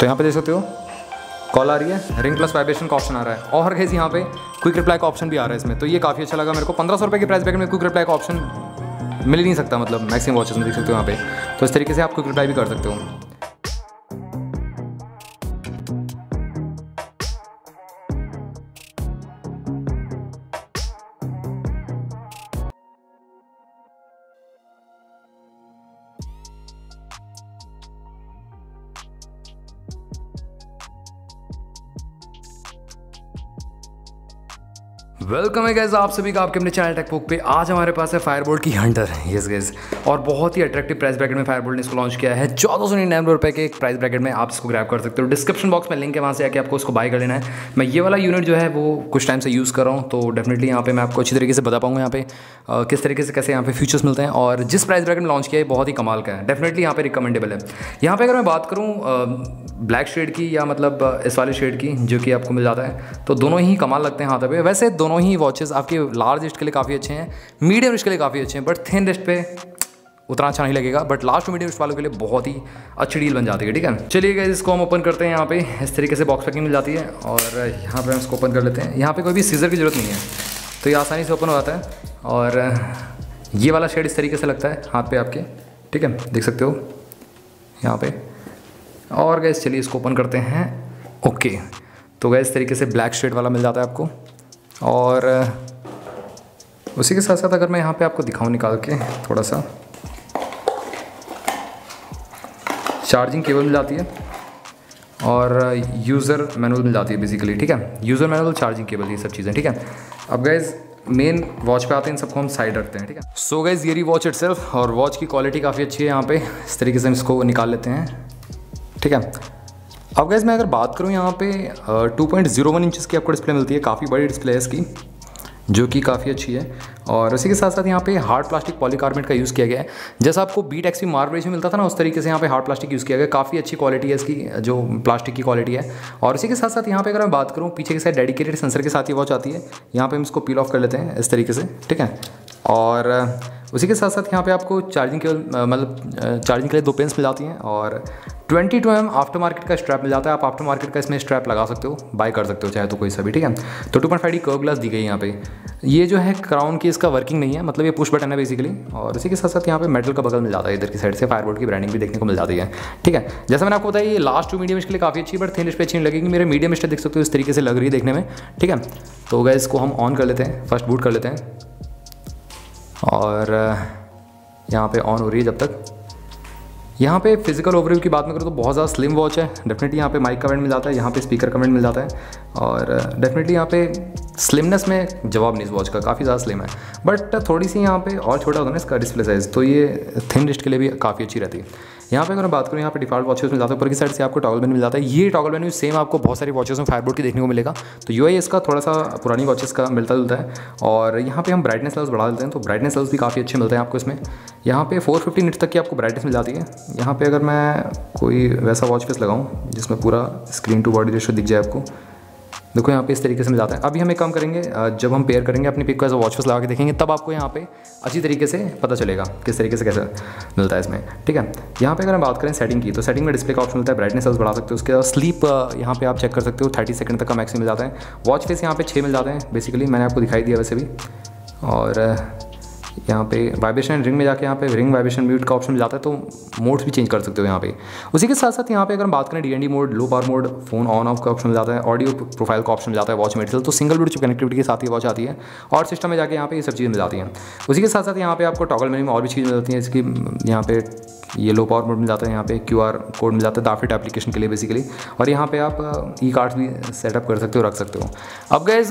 तो यहाँ पे देख सकते हो कॉल आ रही है रिंग प्लस वाइब्रेशन का ऑप्शन आ रहा है। और कैसे यहाँ पे क्विक रिप्लाई का ऑप्शन भी आ रहा है इसमें। तो ये काफ़ी अच्छा लगा मेरे को। पंद्रह सौ रुपये की प्राइस ब्रैकेट में क्विक रिप्लाई का ऑप्शन मिल ही नहीं सकता मतलब मैक्सिमम वॉचेस में देख सकते हो यहाँ पे। तो इस तरीके से आप क्विक रिप्लाई भी कर सकते हो। वेलकम है गैस आप सभी का आपके अपने चैनल टेकपुक पे। आज हमारे पास है फायरबोल्ट की हंटर यस गैस और बहुत ही अट्रैक्टिव प्राइस ब्रैकेट में फायरबोल्ट ने इसको लॉन्च किया है। चौदह सौ निन्यानवे रुपये के एक प्राइस ब्रैकेट में आप इसको ग्रैप कर सकते हो। डिस्क्रिप्शन बॉक्स में लिंक है, वहाँ से आके आपको उसको बाय कर लेना है। मैं ये वाला यूनिट जो है, वो कुछ टाइम से यूज़ कर रहा हूँ तो डेफिनेटली यहाँ पे मैं आपको अच्छी तरीके से बता पाऊँगा यहाँ पे किस तरीके से कैसे यहाँ पे फीचर्स मिलते हैं। और जिस प्राइस ब्रैकेट में लॉन्च किया है, बहुत ही कमाल का है। डेफिनेटली यहाँ पे रिकमेंडेबल है। यहाँ पे अगर मैं बात करूँ ब्लैक शेड की या मतलब इस वाले शेड की, जो कि आपको मिल जाता है तो दोनों ही कमाल लगते हैं हाथ पे। वैसे दोनों ही वॉचेस आपके लार्ज रिस्ट के लिए काफ़ी अच्छे हैं मीडियम रिस्ट के लिए काफ़ी अच्छे हैं बट थिन रिस्ट पे उतना अच्छा नहीं लगेगा बट लास्ट मीडियम रिस्ट वालों के लिए बहुत ही अच्छी डील बन जाती है, ठीक है? चलिए गए इसको हम ओपन करते हैं यहाँ पे, इस तरीके से बॉक्स पैकिंग मिल जाती है, और यहाँ पे हम इसको ओपन कर लेते हैं। यहाँ पे कोई भी सीज़र की ज़रूरत नहीं है तो ये आसानी से ओपन हो जाता है, और ये वाला शेड इस तरीके से लगता है, हाथ पे आपके, ठीक है? देख सकते हो, यहाँ पे। और गैस चलिए इसको ओपन करते हैं ओके तो गैस इस तरीके से ब्लैक शेड वाला मिल जाता है आपको। और उसी के साथ साथ अगर मैं यहाँ पे आपको दिखाऊँ निकाल के थोड़ा सा चार्जिंग केबल मिल जाती है और यूज़र मैनुअल मिल जाती है बेसिकली ठीक है? यूज़र मैनुअल, चार्जिंग केबल, ये सब चीज़ें, ठीक है? अब गैज़ मेन वॉच पे आते हैं, इन सबको हम साइड रखते हैं, ठीक है? सो गैज़ ये वॉच इट और वॉच की क्वालिटी काफ़ी अच्छी है यहाँ पे। इस तरीके से हम इसको निकाल लेते हैं, ठीक है? अब गैस मैं अगर बात करूँ यहाँ पे two point zero one inches की आपको डिस्प्ले मिलती है, काफ़ी बड़ी डिस्प्ले है इसकी, जो कि काफ़ी अच्छी है। और उसी के साथ साथ यहाँ पे हार्ड प्लास्टिक पॉलीकार्बोनेट का यूज़ किया गया है। जैसा आपको बीट एक्स मार्बरेज में मिलता था ना, उस तरीके से यहाँ पे हार्ड प्लास्टिक यूज़ किया गया काफ़ी अच्छी क्वालिटी है इसकी, जो प्लास्टिक की क्वालिटी है। और उसी के साथ साथ यहाँ पे अगर मैं बात करूँ, पीछे के साथ डेडिकेटेड सेंसर के साथ ये वॉच आती है। यहाँ पर हम इसको पील ऑफ़ कर लेते हैं इस तरीके से, ठीक है? और उसी के साथ साथ यहाँ पे आपको चार्जिंग के मतलब चार्जिंग के लिए दो पेंस मिल जाती हैं और 22 टू एम आफ्टर मार्केट का स्ट्रैप मिल जाता है। आप आफ्टर मार्केट का इसमें स्ट्रैप लगा सकते हो बाय कर सकते हो, चाहे तो कोई सा भी ठीक है? तो two point five curve glass दी गई यहाँ पे। ये जो है क्राउन की इसका वर्किंग नहीं है मतलब ये पुश बटन है बेसिकली और इसी के साथ साथ यहाँ पे मेटल का बगल मिल जाता है इधर की साइड से फायरबोर्ड की ब्रांडिंग भी देखने को मिल जाती है, ठीक है? जैसा मैंने आपको बताया, ये लास्ट टू मीडियम इसके लिए काफ़ी अच्छी बट थिन पे अच्छी लगेगी। मेरे मीडियम स्टे देख सकते हो, इस तरीके से लग रही है देखने में, ठीक है? तो गए इसको हम ऑन कर लेते हैं फ़र्स्ट बूट कर लेते हैं। और यहाँ पे ऑन हो रही है जब तक। यहाँ पे फ़िज़िकल ओवरव्यू की बात में करूँ तो बहुत ज़्यादा स्लिम वॉच है। डेफिनेटली यहाँ पे माइक का वेंट मिल जाता है, यहाँ पे स्पीकर का वेंट मिल जाता है। और डेफिनेटली यहाँ पे स्लिमनेस में जवाब नहीं इस वॉच का, काफ़ी ज़्यादा स्लिम है। बट थोड़ी सी यहाँ पे और छोटा होता है ना इसका डिस्प्ले साइज़ तो ये थिन रिस्ट के लिए भी काफ़ी अच्छी रहती है। यहाँ पे अगर मैं बात करूँ, यहाँ पे डिफ़ॉल्ट वॉचेस मिल जाता है, ऊपर की साइड से आपको टॉगल मेन्यू मिल जाता है। ये टॉगल मेन्यू सेम आपको बहुत सारी वॉचेस में फायरबोर्ड की देखने को मिलेगा। तो यू इसका थोड़ा सा पुरानी वॉचेस का मिलता जुलता है। और यहाँ पे हम ब्राइटनेस लेवल्स बढ़ा देते हैं तो ब्राइटनेस लेवल्स भी काफ़ी अच्छे मिलते हैं आपको इसमें। यहाँ पे 450 निट तक की आपको ब्राइटनेस मिल जाती है। यहाँ पे अगर मैं कोई वैसा वॉच फेस लगाऊँ, जिसमें पूरा स्क्रीन टू बॉडी रेशो दिख जाए आपको, देखो यहाँ पे इस तरीके से मिल जाता है। अभी हम एक काम करेंगे जब हम पेयर करेंगे, अपनी पिक को एज वॉच फेस लगा के देखेंगे, तब आपको यहाँ पे अच्छी तरीके से पता चलेगा किस तरीके से कैसे मिलता है इसमें, ठीक है? यहाँ पे अगर हम बात करें सेटिंग की तो सेटिंग में डिस्प्ले का ऑप्शन मिलता है ब्राइटनेस बढ़ा सकते हो उसके बाद स्लीप यहाँ पे आप चेक कर सकते हो थर्टी सेकंड तक का मैक्सिम मिल जाता है। वॉच फेस यहाँ पे छः मिल जाते हैं बेसिकली मैंने आपको दिखाई दिया वैसे भी। और यहाँ पे वाइब्रेशन रिंग में जाके यहाँ पे रिंग वाइब्रेशन म्यूट का ऑप्शन मिल जाता है तो मोड्स भी चेंज कर सकते हो यहाँ पे। उसी के साथ साथ यहाँ पे अगर हम बात करें D mode low power mode phone on off का ऑप्शन मिल जाता है ऑडियो प्रोफ़ाइल का ऑप्शन जाता है वॉच मेटेरियल तो सिंगल ब्लूटूथ कनेक्टिविटी के साथ ही वॉच आती है, और सिस्टम में जाके यहाँ पे ये सब चीज़ें मिल जाती हैं। उसी के साथ साथ यहाँ पे आपको टॉगल मेन्यू में और भी चीज़ें मिल जाती हैं इसकी यहाँ पे ये लो पावर मोड मिल जाता है, यहाँ पे क्यू आर कोड मिल जाता है दाफिट एप्लीकेशन के लिए बेसिकली और यहाँ पे आप ई कार्ड्स भी सेटअप कर सकते हो, रख सकते हो। अब गए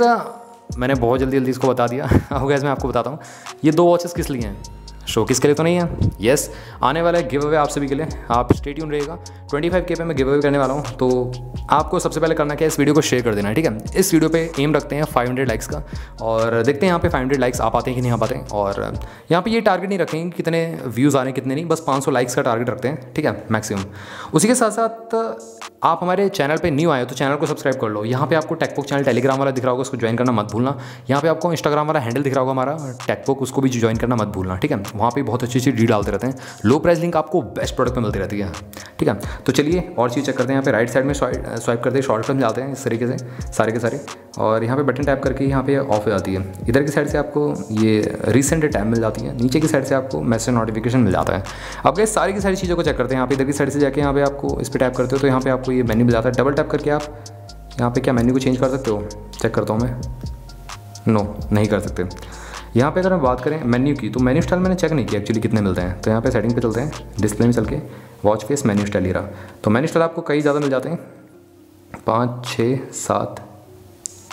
मैंने बहुत जल्दी जल्दी इसको बता दिया। अब गैस मैं आपको बताता हूँ। ये दो वॉचेस किस लिए हैं? शो किसके लिए तो नहीं है? येस आने वाला है गिव अवे आप सभी के लिए। आप स्टेट्यून रहेगा 25 के पे मैं गिव अवे करने वाला हूँ। तो आपको सबसे पहले करना क्या है? इस वीडियो को शेयर कर देना है ठीक है? इस वीडियो पे एम रखते हैं 500 लाइक्स का। और देखते हैं यहाँ पे 500 लाइक्स आ पाते हैं कि नहीं आ पाते और यहाँ पे ये टारगेट नहीं रखेंगे कि कितने व्यूज़ आ रहे हैं, कितने नहीं। बस 500 लाइक्स का टारगेट रखते हैं, ठीक है? मैक्सिमम उसी के साथ साथ आप हमारे चैनल पे न्यू आए हो तो चैनल को सब्सक्राइब कर लो। यहाँ पे आपको टेकबुक चैनल टेलीग्राम वाला दिख रहा होगा, उसको ज्वाइन करना मत भूलना। यहाँ पे आपको इंस्टाग्राम वाला हैंडल दिख रहा होगा हमारा टेकबुक उसको भी ज्वाइन करना मत भूलना, ठीक है? वहाँ पे बहुत अच्छी अच्छी डी डालते रहते हैं। लो प्राइस लिंक आपको बेस्ट प्रोडक्ट में मिलती रहती है। ठीक है? तो चलिए और चीज़ चेक करते हैं। यहाँ पे राइट साइड में स्वाइप करते हैं। शॉर्ट में जाते हैं इस तरीके से, सारे के सारे। और यहाँ पे बटन टैप करके यहाँ पे ऑफ़ हो जाती है। इधर की साइड से आपको ये रिसेंट टैब मिल जाती है। नीचे की साइड से आपको मैसेज नोटिफिकेशन मिल जाता है। अब गए सारी की सारी चीज़ों को चेक करते हैं। यहाँ पे इधर की साइड से जाके यहाँ पे आपको इस पर टैप करते हो तो यहाँ पे आपको ये मेन्यू मिल जाता है। डबल टैप करके आप यहाँ पे क्या मेन्यू को चेंज कर सकते हो? चेक करता हूँ मैं। नो नहीं कर सकते। यहाँ पे अगर हम बात करें मेन्यू की तो मेन्यू स्टाइल मैंने चेक नहीं किया एक्चुअली कितने मिलते हैं। तो यहाँ पे सेटिंग पे चलते हैं। डिस्प्ले में चल के वॉच फेस मेन्यू स्टाइल ही रहा। तो मेन्यू स्टाइल आपको कई ज़्यादा मिल जाते हैं। पाँच, छः, सात,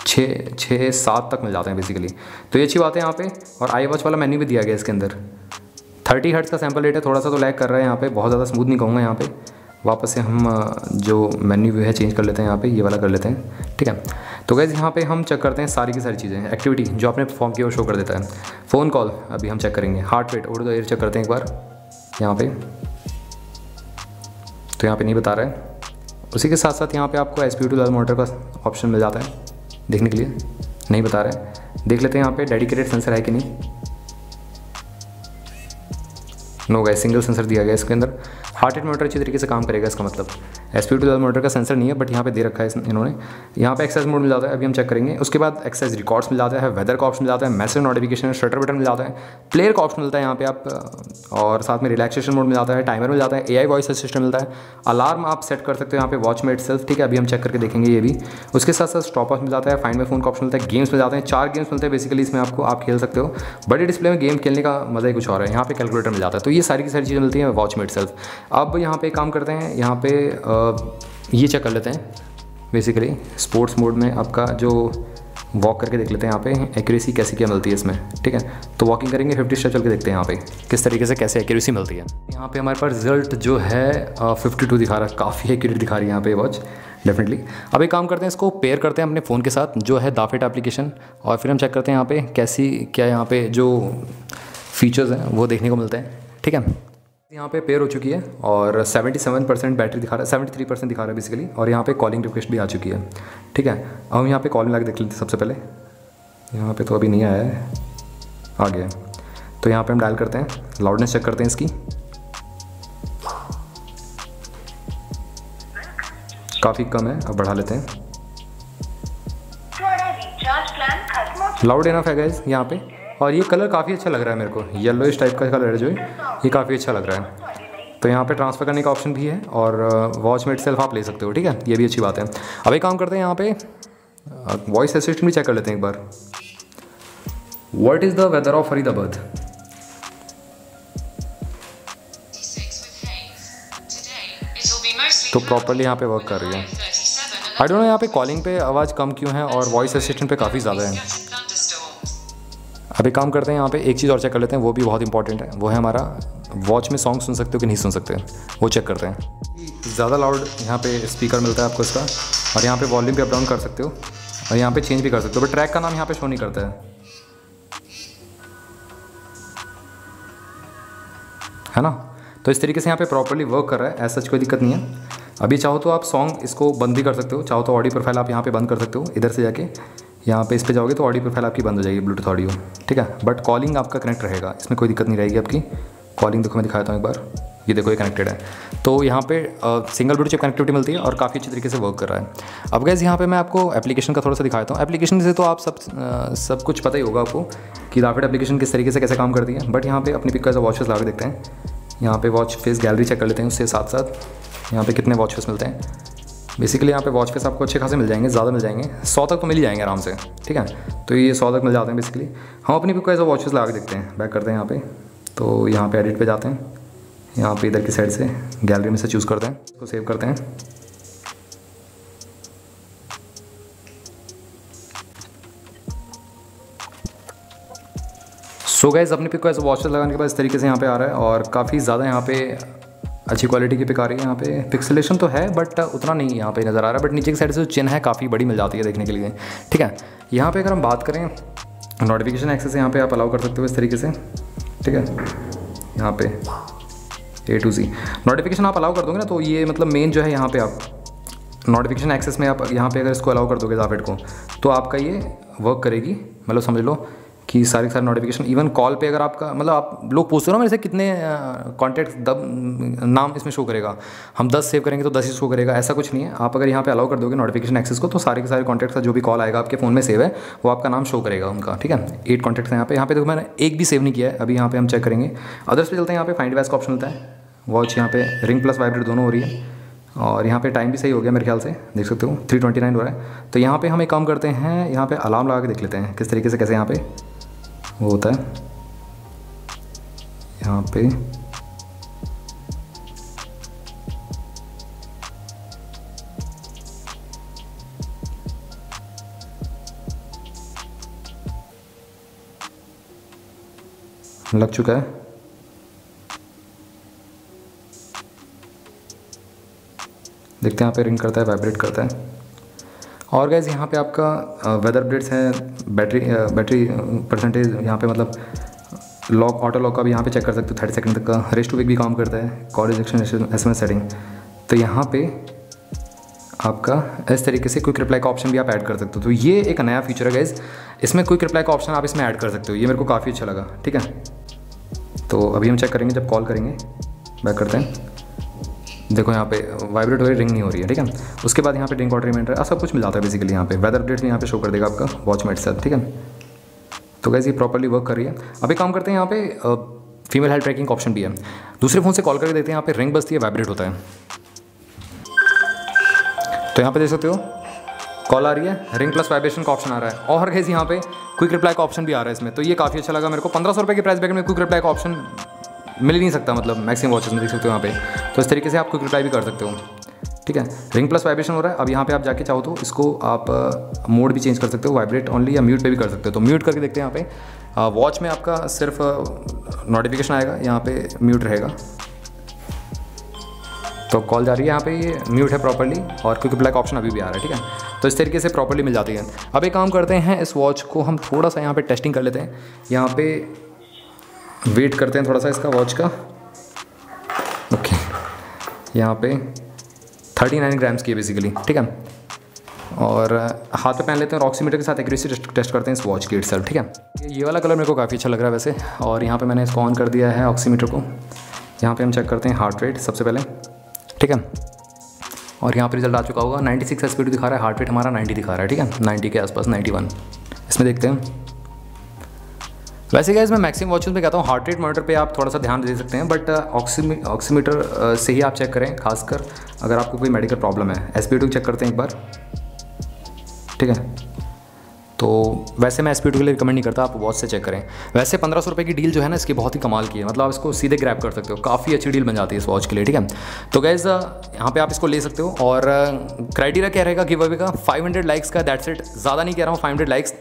छः छः, सात तक मिल जाते हैं बेसिकली तो ये अच्छी बात है यहाँ पे, और आई वॉच वाला मेन्यू भी दिया गया इसके अंदर। थर्टी हर्ट्स का सैंपल रेट है, थोड़ा सा तो लैग कर रहा है यहाँ पे, बहुत ज़्यादा स्मूथ नहीं कहूँगा यहाँ पे। वापस से हम जो मेन्यू व्यू है चेंज कर लेते हैं यहाँ पे, ये वाला कर लेते हैं। ठीक है? तो गैस यहाँ पे हम चेक करते हैं सारी की सारी चीज़ें एक्टिविटी जो आपने परफॉर्म किया वो शो कर देता है। फ़ोन कॉल अभी हम चेक करेंगे। हार्ट रेट उड़ एयर चेक करते हैं एक बार। यहाँ पे। तो यहाँ पे नहीं बता रहा है। उसी के साथ साथ यहाँ पे आपको एस पी टू मोटर का ऑप्शन मिल जाता है, देखने के लिए। नहीं बता रहा है। देख लेते हैं यहाँ पे डेडिकेटेड सेंसर है कि नहीं। नो गए सिंगल सेंसर दिया गया इसके अंदर। हार्ट रेट मोटर अच्छी तरीके से काम करेगा इसका मतलब। एस पी टू मोटर का सेंसर नहीं है बट यहाँ पे दे रखा है इन्होंने। यहाँ पे एक्सेस मोड मिल जाता है, अभी हम चेक करेंगे। उसके बाद एक्सेस रिकॉर्ड्स मिल जाता है वेदर का ऑप्शन मिल जाता है मैसेज नोटिफिकेशन शटर बटन मिल जाता है प्लेयर का ऑप्शन मिलता है यहाँ पे आप, और साथ में रिलैक्सेशन मोड मिल जाता है टाइमर मिल जाता है ए आई वॉइस असिस्टेंट मिलता है। अलार्म आप सेट कर सकते हो यहाँ पे वॉच मेट सेल्फ ठीक है? अभी हम चेक करके देखेंगे ये भी। उसके साथ साथ स्टॉप ऑफ़ मिल जाता है फाइंड माई फ़ोन का ऑप्शन मिलता है गेम्स मिल जाते हैं, चार गेम्स मिलते हैं बेसिकली इसमें आपको, आप खेल सकते हो। बड़े डिस्प्ले में गेम खेलने का मज़ा ही कुछ और है, यहाँ पे कैलकुलेटर मिल जाता है। तो ये सारी की सारी चीज़ें मिलती हैं वॉच मेट सेल्फ अब यहाँ पे काम करते हैं, यहाँ पे ये चेक कर लेते हैं बेसिकली स्पोर्ट्स मोड में आपका जो वॉक करके देख लेते हैं यहाँ पे एक्यूरेसी कैसी क्या मिलती है इसमें, ठीक है? तो वॉकिंग करेंगे फिफ्टी स्टेप चल के देखते हैं यहाँ पे, किस तरीके से कैसे एक्यूरेसी मिलती है। यहाँ पे हमारे पास रिज़ल्ट जो है फिफ्टी टू दिखा रहा है, काफ़ी एक्यूरेट दिखा रही है यहाँ पे वॉच डेफिनेटली अब एक काम करते हैं, इसको पेयर करते हैं अपने फ़ोन के साथ, जो है दाफेट एप्लीकेशन और फिर हम चेक करते हैं यहाँ पर कैसी, क्या यहाँ पर जो फीचर्स हैं, वो देखने को मिलते हैं, ठीक है? यहाँ पे पेयर हो चुकी है और 77 परसेंट बैटरी दिखा रहा है 73 परसेंट दिखा रहा है बेसिकली और यहाँ पे कॉलिंग रिक्वेस्ट भी आ चुकी है। ठीक है अब हम यहाँ पे कॉलिंग लगा देख लेते हैं सबसे पहले। यहाँ पे तो अभी नहीं आया है। आ गया तो यहाँ पे हम डायल करते हैं लाउडनेस चेक करते हैं इसकी। काफ़ी कम है अब बढ़ा लेते हैं। लाउड इनफ है गैस यहाँ पे। और ये कलर काफ़ी अच्छा लग रहा है मेरे को। येलो इस टाइप का कलर है जो है, ये काफ़ी अच्छा लग रहा है। तो यहाँ पे ट्रांसफ़र करने का ऑप्शन भी है और वॉच मेट सेल्फ आप ले सकते हो, ठीक है? ये भी अच्छी बात है। अब एक काम करते हैं यहाँ पे वॉइस असिस्टेंट भी चेक कर लेते हैं एक बार। What is the weather of Faridabad तो प्रॉपरली यहाँ पे वर्क कर रही है। आई डोंट नो यहाँ पे कॉलिंग पे आवाज़ कम क्यों है और वॉइस असिस्टेंट पे काफ़ी ज़्यादा है। अभी काम करते हैं यहाँ पे, एक चीज़ और चेक कर लेते हैं, वो भी बहुत इंपॉर्टेंट है। वो है हमारा वॉच में सॉन्ग सुन सकते हो कि नहीं सुन सकते, वो चेक करते हैं। ज़्यादा लाउड यहाँ पे स्पीकर मिलता है आपको इसका, और यहाँ पे वॉल्यूम भी अप डाउन कर सकते हो, और यहाँ पे चेंज भी कर सकते हो बट ट्रैक का नाम यहाँ पे शो नहीं करता है। है ना? तो इस तरीके से यहाँ पे प्रॉपरली वर्क कर रहा है ऐसा कोई दिक्कत नहीं है। अभी चाहो तो आप सॉन्ग इसको बंद भी कर सकते हो, चाहो तो ऑडियो प्रोफ़ाइल आप यहाँ पे बंद कर सकते हो, इधर से जाके। यहाँ पे इस पर जाओगे तो ऑडियो प्रोफ़ाइल आपकी बंद हो जाएगी ब्लूटूथ ऑडियो ठीक है? बट कॉलिंग आपका कनेक्ट रहेगा। इसमें कोई दिक्कत नहीं रहेगी आपकी। कॉलिंग देखो मैं दिखाता हूँ एक बार। ये देखो ये कनेक्टेड है। तो यहाँ पे सिंगल ब्लूटूथ कनेक्टिविटी मिलती है और काफ़ी अच्छी तरीके से वर्क कर रहा है। अब गैस यहाँ पे मैं आपको एप्लीकेशन का थोड़ा सा दिखाता हूँ। एप्लीकेशन से तो आप सब आ, सब कुछ पता ही होगा आपको कि राफिड एप्लीकेशन किस तरीके से कैसे काम करती है। बट यहाँ पे अपनी पिक का वॉचेस ला देखते हैं। यहाँ पे वॉच फेस गैलरी चेक कर लेते हैं उसके साथ साथ यहाँ पे कितने वॉचेस मिलते हैं। बेसिकली यहाँ पे वॉच फेस आपको अच्छे खासे मिल जाएँगे, ज़्यादा मिल जाएँगे। सौ तक तो मिल ही जाएँगे आराम से, ठीक है? तो ये सौ तक मिल जाते हैं बेसिकली हम अपनी कोई ऐसा वॉचेस लगा के देखते हैं बैक करते हैं यहाँ पे। तो यहाँ पे एडिट पे जाते हैं। यहाँ पे इधर की साइड से गैलरी में से चूज़ करते हैं, इसको सेव करते हैं। सो so गैस अपने पिक को ऐसा वॉचेस लगाने के बाद इस तरीके से यहाँ पे आ रहा है और काफ़ी ज़्यादा यहाँ पे अच्छी क्वालिटी की पिक आ रही है यहाँ पे। पिक्सलेशन तो है बट उतना नहीं यहाँ पे नज़र आ रहा है। बट नीचे की साइड से जो चिन्ह है, काफ़ी बड़ी मिल जाती है देखने के लिए। ठीक है? यहाँ पे अगर हम बात करें नोटिफिकेशन एक्सेस यहाँ पे आप अलाउ कर सकते हो इस तरीके से। ठीक है? यहाँ पे। ए टू सी नोटिफिकेशन आप अलाउ कर दोगे ना तो ये मतलब मेन जो है यहाँ पे आप नोटिफिकेशन एक्सेस में आप यहाँ पे अगर इसको अलाउ कर दोगे जाफेट को तो आपका ये वर्क करेगी। मतलब समझ लो कि सारी सारे नोटिफिकेशन इवन कॉल पे अगर आपका मतलब आप लोग पूछते हो ना मेरे से कितने कॉन्टैक्ट दब नाम इसमें शो करेगा। हम दस सेव करेंगे तो दस ही शो करेगा, ऐसा कुछ नहीं है। आप अगर यहाँ पे अलाउ कर दोगे नोटिफिकेशन एक्सेस को तो सारे के सारे कॉन्टैक्ट का जो भी कॉल आएगा आपके फ़ोन में सेव है, वो आपका नाम शो करेगा उनका, ठीक है? एट कॉन्टैक्ट है यहाँ पे। यहाँ पे देखो मैंने एक भी सेव नहीं किया है, अभी यहाँ पे हम चेक करेंगे। अदर्स पे चलते हैं, यहाँ पे फाइंड वैस का ऑप्शन होता है। वॉच यहाँ पे रिंग प्लस वाइब्रेट दोनों हो रही है। और यहाँ पे टाइम भी सही हो गया मेरे ख्याल से, देख सकते हो थ्री ट्वेंटी नाइन हो रहा है। तो यहाँ पे हम एक काम करते हैं, यहाँ पे अलार्म लगा के देख लेते हैं, किस तरीके से, कैसे यहाँ पे वो होता है। यहाँ पे। लग चुका है। देखते हैं यहाँ पे रिंग करता है, वाइब्रेट करता है। और गैस यहाँ पे आपका वेदर अपडेट्स हैं बैटरी बैटरी परसेंटेज यहाँ पे मतलब लॉक ऑटो लॉक का भी यहाँ पे चेक कर सकते हो थर्टी सेकंड तक का। रेस्ट टू वीक भी काम करता है call rejection S M setting तो यहाँ पे आपका इस तरीके से क्विक रिप्लाई का ऑप्शन भी आप ऐड कर सकते हो। तो ये एक नया फीचर है गैस इसमें क्विक रिप्लाई का ऑप्शन आप इसमें ऐड कर सकते हो। ये मेरे को काफ़ी अच्छा लगा, ठीक है? तो अभी हम चेक करेंगे, जब कॉल करेंगे बैक करते हैं। देखो यहाँ पे वाइब्रेट रही रिंग नहीं हो रही है, ठीक है? उसके बाद यहाँ पे ड्रिंक वाटर रिमाइंडर सब कुछ मिल जाता है बेसिकली यहाँ पे। वेदर अपडेट भी यहाँ पे शो कर देगा आपका वॉच मेट सेल्फ ठीक है? तो कैसे ये प्रॉपरली वर्क कर रही है। अभी काम करते हैं यहाँ पे फीमेल हेल्थ ट्रैकिंग ऑप्शन भी है दूसरे फ़ोन से कॉल करके देते हैं यहाँ पे रिंग बजती है वाइब्रेट होता है। तो यहाँ पे देख सकते हो कॉल आ रही है रिंग प्लस वाइब्रेशन का ऑप्शन आ रहा है। और कैसे यहाँ पे क्विक रिप्लाई का ऑप्शन भी आ रहा है इसमें। तो ये काफ़ी अच्छा लगा मेरे को। पंद्रह सौ रुपये के प्राइस बैग में क्विक रिप्लाई का ऑप्शन मिल ही नहीं सकता मतलब मैक्सिमम वॉचेस में देख सकते हो यहाँ पे। तो इस तरीके से आप क्विक रिप्लाई भी कर सकते हो। ठीक है? रिंग प्लस वाइब्रेशन हो रहा है। अब यहाँ पे आप जाके चाहो तो इसको आप मोड भी चेंज कर सकते हो वाइब्रेट ऑनली या म्यूट पे भी कर सकते हो। तो म्यूट करके देखते हैं यहाँ पे। वॉच में आपका सिर्फ़ नोटिफिकेशन आएगा, यहाँ पे म्यूट रहेगा। तो कॉल जा रही है यहाँ पे, ये म्यूट है प्रॉपरली और क्योंकि ब्लैक ऑप्शन अभी भी आ रहा है, ठीक है? तो इस तरीके से प्रॉपरली मिल जाती है। अब एक काम करते हैं, इस वॉच को हम थोड़ा सा यहाँ पे टेस्टिंग कर लेते हैं। यहाँ पे वेट करते हैं थोड़ा सा इसका वॉच का। ओके। यहाँ पे थर्टी नाइन ग्राम्स की है बेसिकली ठीक है? और हाथ पे पहन लेते हैं और ऑक्सीमीटर के साथ एक्यूरेसी टेस्ट करते हैं इस वॉच की इट ठीक है? ये वाला कलर मेरे को काफ़ी अच्छा लग रहा है वैसे। और यहाँ पे मैंने इसको ऑन कर दिया है ऑक्सीमीटर को। यहाँ पे हम चेक करते हैं हार्ट रेट सबसे पहले, ठीक है? और यहाँ पर रिज़ल्ट आ चुका होगा। 96 सिक्स दिखा रहा है हार्ट रेट हमारा 90 दिखा रहा है, ठीक है? 90 के आसपास 91 इसमें देखते हैं। वैसे क्या मैं मैक्सिमम वॉचेस में कहता हूँ। हार्ट रेट मॉनिटर पे आप थोड़ा सा ध्यान दे सकते हैं बट ऑक्सीमी ऑक्सीमीटर से ही आप चेक करें, खासकर अगर आपको कोई मेडिकल प्रॉब्लम है। एस चेक करते हैं एक बार। ठीक है? तो वैसे मैं एस के लिए रिकमेंड नहीं करता, आप वॉच से चेक करें। वैसे पंद्रह सौ रुपये की डील जो है ना, इसकी बहुत ही कमाल की है। मतलब आप इसको सीधे ग्रैप कर सकते हो। काफ़ी अच्छी डील बन जाती है इस वॉच के लिए, ठीक है? तो गैज़ यहाँ पे आप इसको ले सकते हो और क्राइटेरिया क्या रहेगा गिव अवे का 500 लाइक्स का दैट सेट ज़्यादा नहीं कह रहा हूँ 500 लाइक्स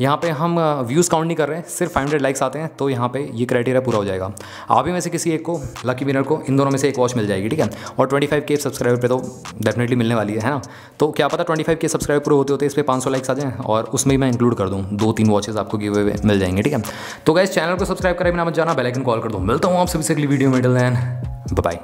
यहाँ पे हम व्यूज़ काउंट नहीं कर रहे हैं, सिर्फ़ फाइव हंड्रेड लाइक्स आते हैं तो यहाँ पे ये क्राइटेरिया पूरा हो जाएगा। आप ही में से किसी एक को लकी विनर को, इन दोनों में से एक वॉच मिल जाएगी, ठीक है? और ट्वेंटी फाइव के सब्सक्राइबर पे तो डेफिनेटली मिलने वाली है ना? तो क्या पता ट्वेंटी फाइव के सब्सक्राइबर पूरे होते होते इस पर पाँच सौ लाइक्स आ जाएँ, और उसमें मैं इंक्लूड कर दूँ, दो तीन वॉचेज आपको गिव मिल जाएँगे, ठीक है? तो गैस चैनल को सब्सक्राइब करें बिना मत जाना बेलाइकन कॉल कर दूँ। मिलता हूँ आप आपसे अगली वीडियो में डल बाय